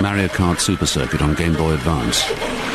Mario Kart Super Circuit on Game Boy Advance.